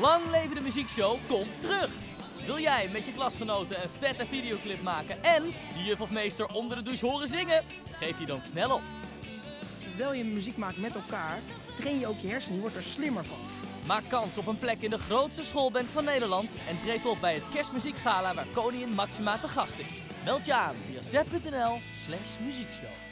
Lang leven de muziekshow komt terug! Wil jij met je klasgenoten een vette videoclip maken en je juf of meester onder de douche horen zingen? Geef je dan snel op. Terwijl je muziek maakt met elkaar, train je ook je hersenen, je wordt er slimmer van. Maak kans op een plek in de grootste schoolband van Nederland en treed op bij het kerstmuziekgala waar koningin Maxima te gast is. Meld je aan via zet.nl slash muziekshow.